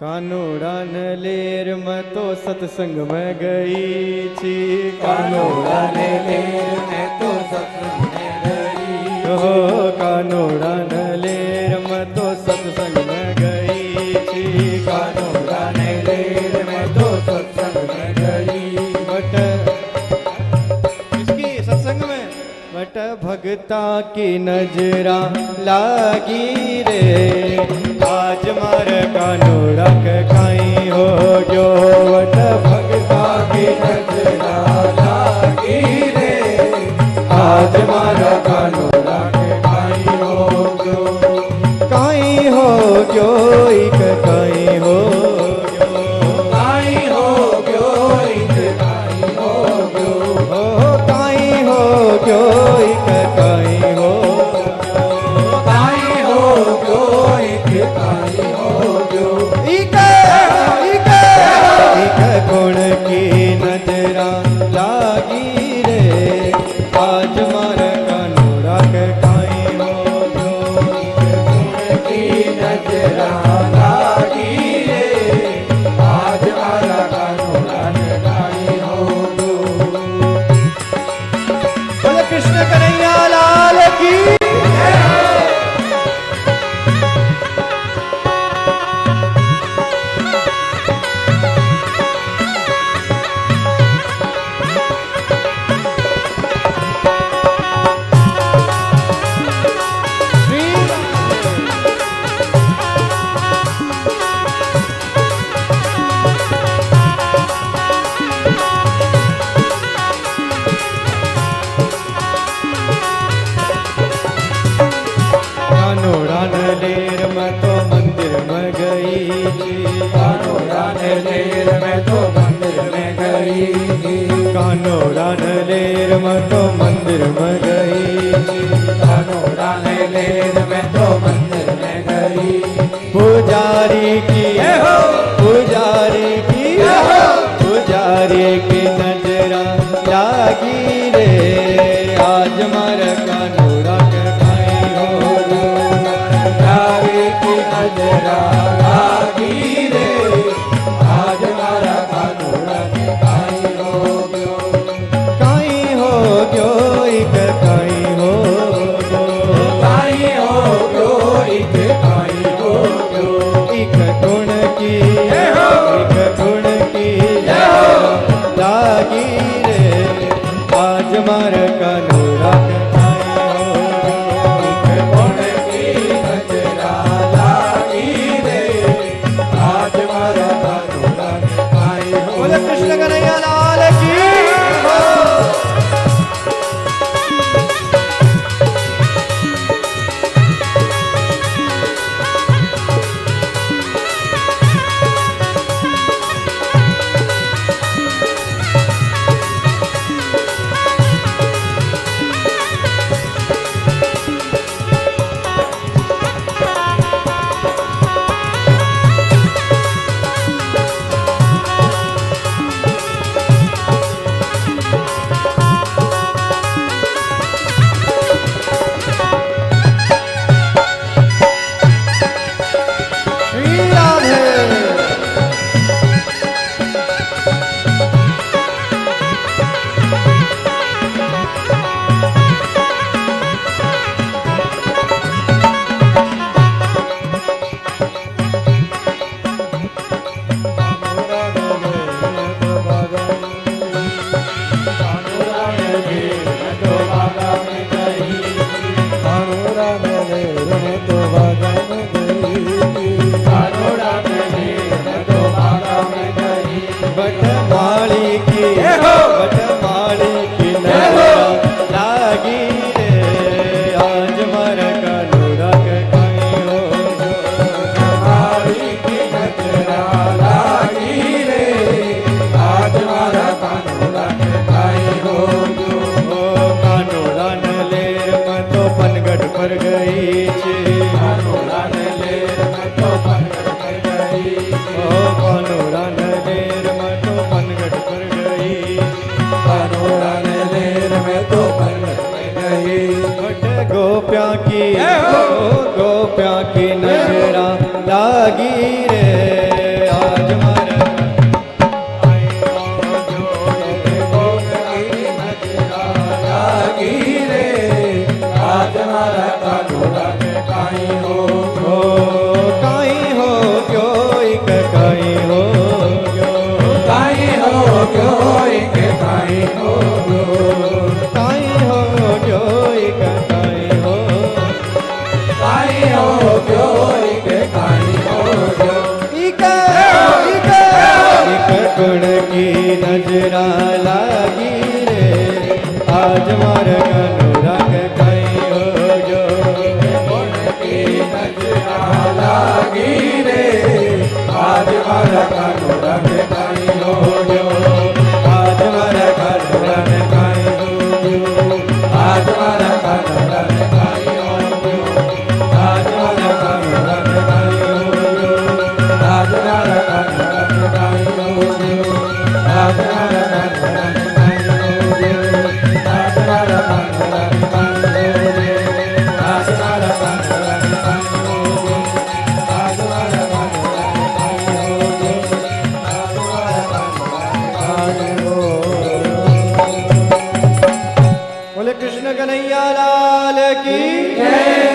कानोड़ा लेर में तो सत्संग में गई छी। रन लेर में तो सत्संग में गई हो रन भगता की नजरा लागी रे। आज मार कानू रख खाई हो जो बट भगता की नजरा लागी रे। આજ रान लेर मैं तो मंदिर में गई। कानो रान लेर मैं तो मंदिर में गई। कानो रान लेर मैं तो मंदिर में गई। पुजारी की हो! पुजारी की हो! पुजारी की नजरा जागी रे। आज मर कानो रान खाई हो। पुजारी की नजरा ગુણ કી નજરા લાગી રે આજ મારા Amen.